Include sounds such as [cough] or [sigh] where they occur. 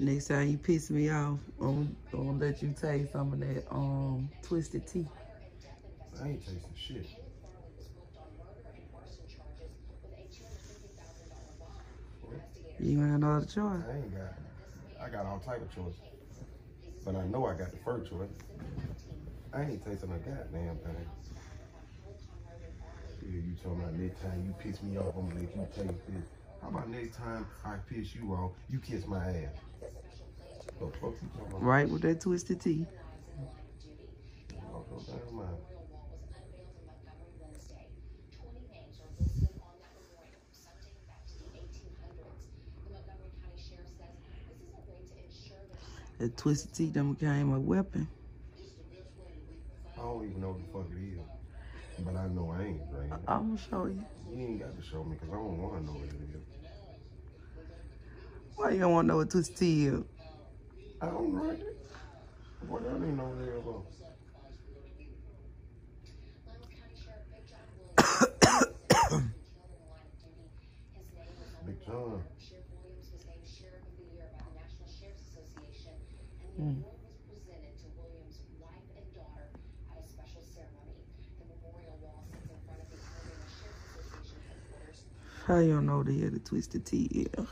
Next time you piss me off, I'm, I'm gonna let you taste some of that um twisted tea. I ain't tasting shit. You ain't got no other choice. I ain't got. I got all type of choices, but I know I got the first choice. I ain't tasting a goddamn thing. Yeah, you talking about next time you piss me off, I'm gonna let you taste this. How about next time I piss you off, you kiss my ass? The fuck you talking about? Right with that twisted tea. Oh, no damn mind. That twisted tea done became a weapon. I don't even know what the fuck it is. But I know I ain't drinking. I'm gonna show you. You ain't got to show me because I don't want to know what it is. Don't want to know what twisted tea is? I don't it. What I didn't know it was. [coughs] Big John. Mm. How you don't know they had a twisted tea? Yeah.